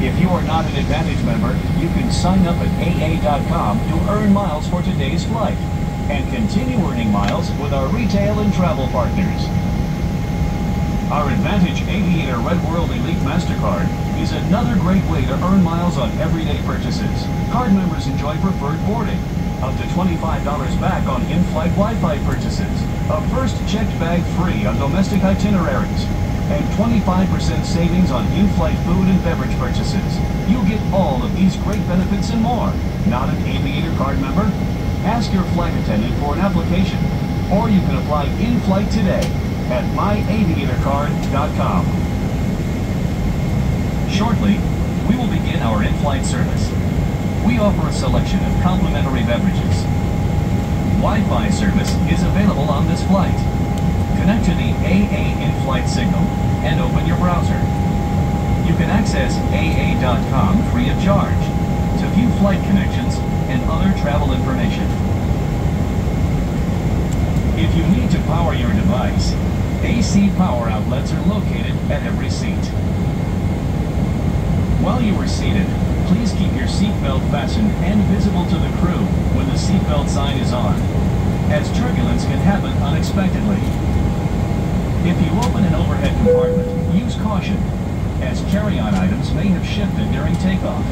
If you are not an AAdvantage member, you can sign up at AA.com to earn miles for today's flight and continue earning miles with our retail and travel partners. Our AAdvantage Aviator Red World Elite MasterCard is another great way to earn miles on everyday purchases. Card members enjoy preferred boarding, up to $25 back on in-flight Wi-Fi purchases, a first checked bag free on domestic itineraries, and 25% savings on in-flight food and beverage purchases. You'll get all of these great benefits and more. Not an Aviator card member? Ask your flight attendant for an application, or you can apply in-flight today at myaviatorcard.com. Shortly, we will begin our in-flight service. We offer a selection of complimentary beverages. Wi-Fi service is available on this flight. To the AA in-flight signal and open your browser. You can access AA.com free of charge to view flight connections and other travel information. If you need to power your device, AC power outlets are located at every seat. While you are seated, please keep your seatbelt fastened and visible to the crew when the seatbelt sign is on, as turbulence can happen unexpectedly. If you open an overhead compartment, use caution, as carry-on items may have shifted during takeoff.